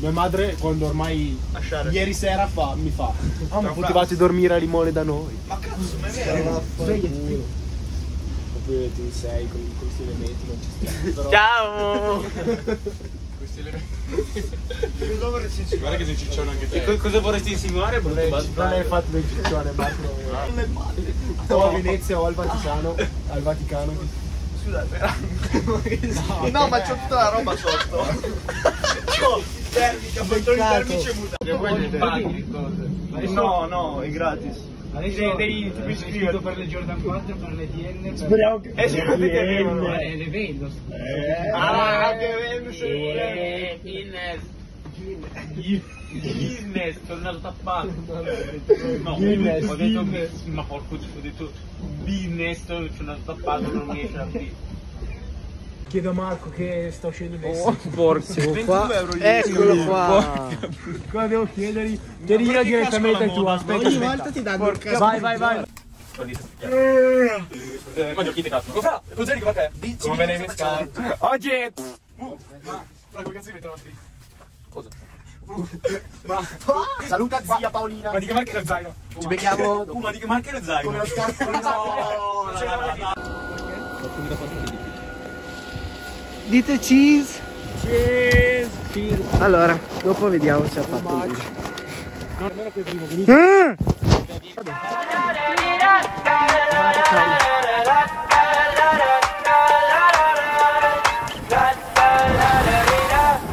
Mia madre quando ormai Lasciare. ieri sera fa, mi fa. Ah, ma potevate dormire a Limone da noi. Ma cazzo, ma è vero? Svegliati. Oppure tu sei con questi elementi non ci stiamo. Però... Ciao! Cosa vorresti insinuare? Guarda che sei ciccione anche E te. co- cosa vorresti insinuare? Non è, non è fatto del ciccione, ma o a Venezia o al Vaticano. Al Vaticano. Scusa, però. No, ma c'ho tutta la roba sotto. C'ho termica, pantaloni termici e mutande. No, no, è gratis. Adesso devi iscritto per le Jordan 4, per le DN, per Speriamo che Eh sì, potete arrivare. eh, le vedo. Ah, anche Venus Eh, Guinness. Guinness, tornato tappato. No, Guinness, ho detto Guinness. ma porco ho detto Guinness, tornato tappato, non riesce a aprire. Chiedo a Marco che sta uscendo adesso. Porco qua. Eccolo qua. Cosa devo chiedergli? Chiediglielo direttamente tu, aspetta. Ogni aspetta. volta ti danno il cazzo. Vai, vai, vai. Ma giochi di cazzo. Cosa? Cos'è di qualche? Come ve ne mescate? Oggi è... Ma cazzo di mettere avanti? Saluta zia Paolina. Ma di che marca è lo zaino? Ci becchiamo ma di che marca è lo zaino? come lo scarpo. Dite cheese. Cheese. Allora, dopo vediamo se ha fatto il video.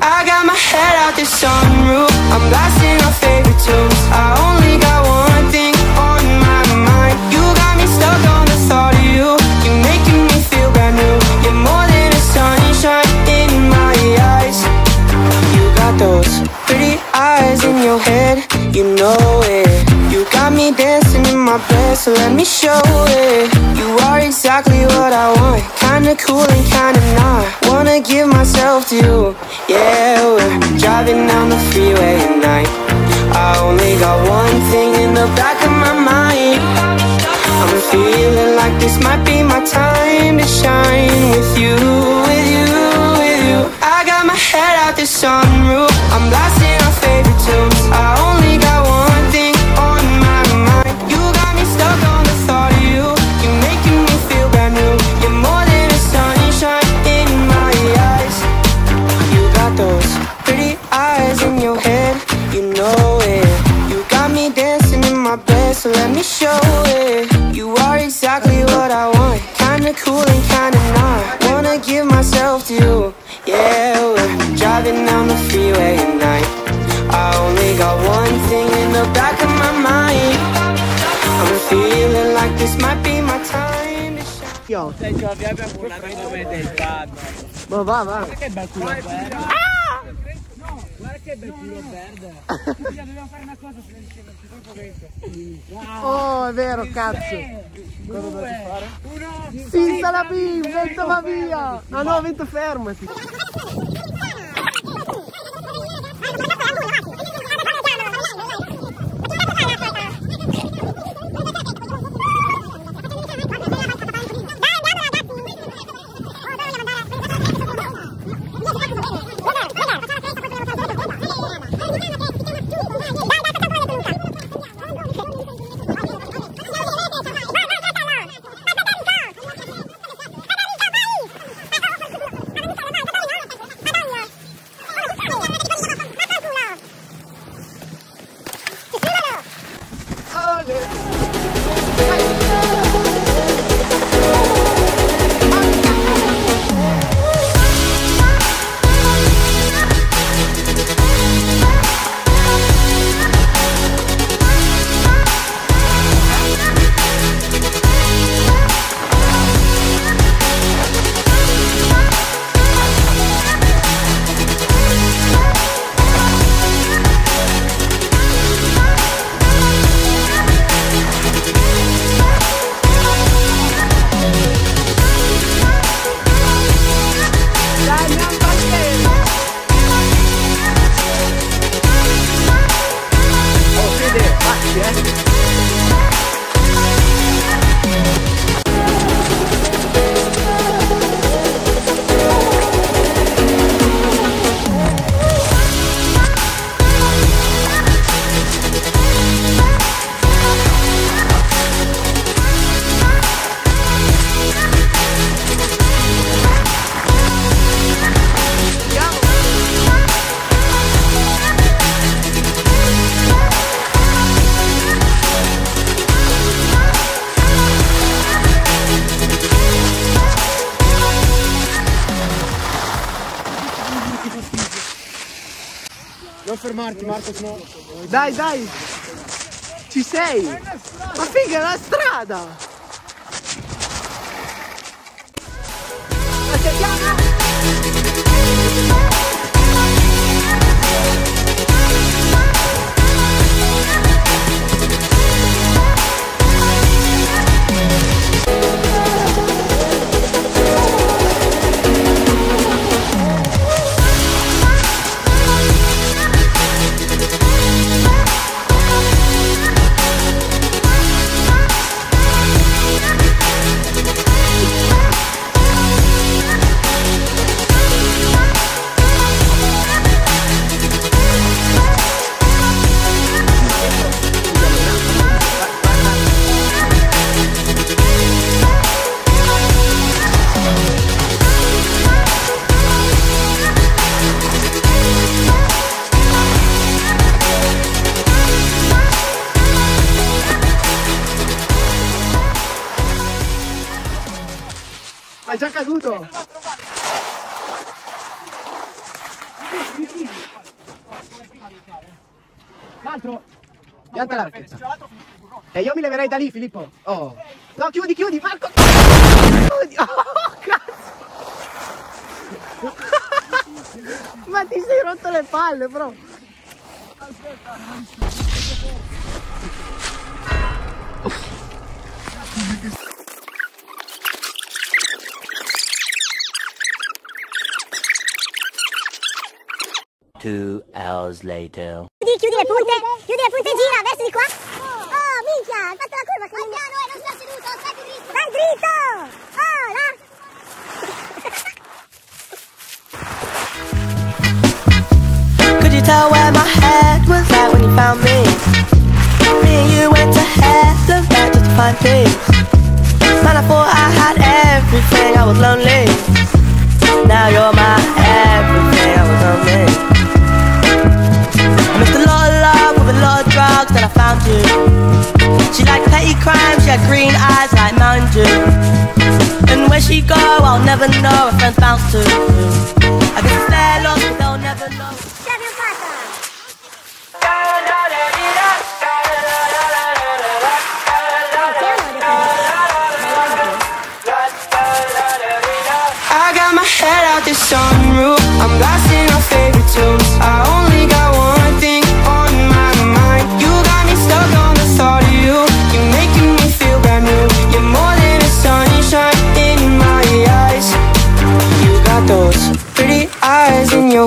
I got my head out the sunroof. I'm blasting our favorite tunes. I only me show it. You are exactly what I want. Kinda cool and kinda not. Wanna give myself to you. Yeah, we're driving down the freeway at night. I only got one thing in the back of my mind. I'm feeling like this might be my time to shine with you, with you, with you. I got my head out the sunroof. Give myself to you, yeah. We're driving down the freeway at night. I only got one thing in the back of my mind. I'm feeling like this might be my time to shine. Io. Sei Giordi, abbiamo parlato come del padre. Ma va, va. Che bel culo verde. No, che bel culo verde. Scusa, dobbiamo fare una cosa, se ne diceva, troppo vento. Oh, è vero, cazzo. Cosa dovete fare? Uno, Senza la bim, vento va via. Ah no, vento fermati. Non fermarti Marco, sennò... Dai, dai! Ci sei! Ma figa, è la strada! Aspettiamo! È già caduto! L'altro! Pianta l'archetta. E io mi leverei da lì, Filippo. Oh. No, chiudi, chiudi, Marco! Chiudi! Oh, cazzo! Ma ti sei rotto le palle, bro! Two hours later. Chiudi, chiudi le punte, chiudi le punte e gira, verso di qua. Oh, minchia, hai fatto la curva. Vai piano, eh, non sta seduto, stai dritto. Stai dritto. Oh, là. Could you tell where my head was at when you found me? Me and you went to heaven, back just to find peace. Man, I thought I had everything, I was lonely. Now you're my She liked petty crime, she had green eyes like Mountain Dew. And where she go, I'll never know, her friends bounce to. I guess it's their loss, but they'll never know. I got my head out the sunroof. I'm blasting our favorite tunes.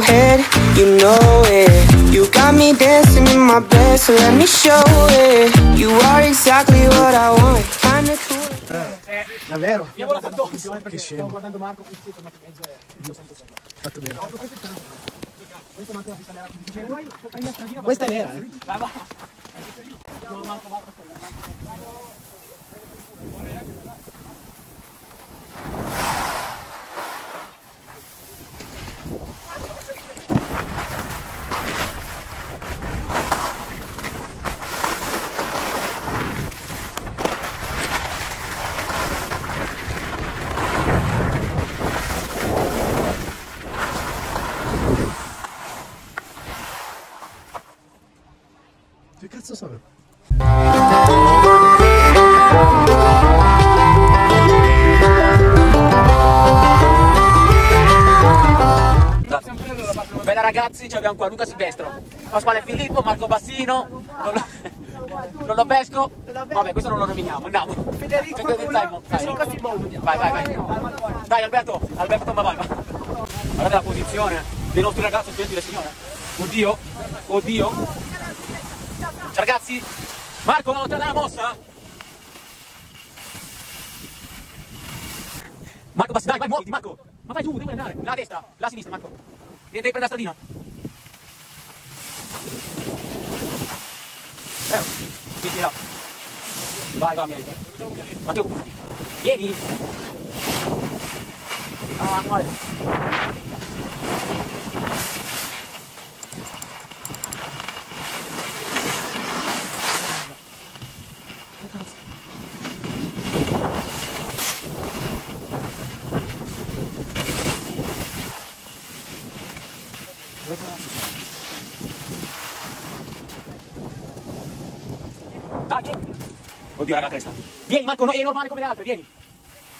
Your head. You know it. You got me dancing in my bed, so let me show it. You are exactly what I want. Kinda cool. Davvero? Che scemo. guardando Marco, Fatto bene. Questa è vera, eh? Abbiamo qua Luca Silvestro, Pasquale Filippo, Marco Bassino, non lo, non lo pesco, vabbè questo non lo nominiamo, andiamo. Federico Federico. Vai, vai, vai. Dai Alberto, Alberto tomba vai, vai. Guardate la posizione dei nostri ragazzi studenti del Signore. Oddio, oddio. Ciao ragazzi, Marco, a dare la mossa? Marco, basta, dai, vai, muoviti, Marco. Ma vai giù, devi andare. La destra, la sinistra, Marco. Devi prendere la stradina. Eh, sì, sì, là. Vai, vai, America. Matteo, vieni. Ah, muore. Oddio, raga, testa. Vieni, Marco, no, è normale come le altre, vieni.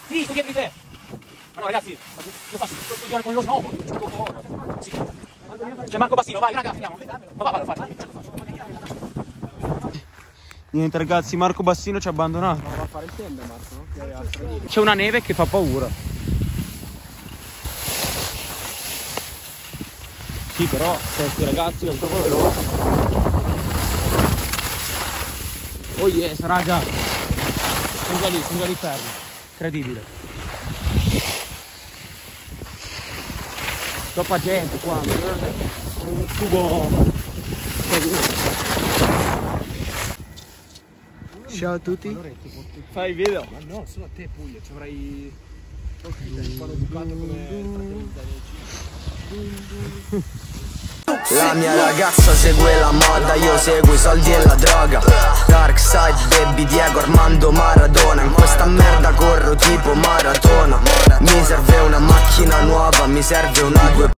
Sì, sto dietro di te. Ma no, ragazzi, io faccio studiare con lo snowboard. Sì. C'è Marco Bassino, vai, raga, finiamo. Ma va, a fare. Niente ragazzi, Marco Bassino ci ha abbandonato. C'è una neve che fa paura. Sì, però questi ragazzi sono troppo veloci. Oh yes, raga. Sono già lì, sono già lì fermi. Incredibile. Troppa gente qua. Un tubo. Ciao a tutti. Fai video. No, solo a te Puglia, ci avrai un po' educato come La mia ragazza segue la moda, io seguo i soldi e la droga. Dark side baby Diego Armando Maradona. In questa merda corro tipo maratona. Mi serve una macchina nuova, mi serve una due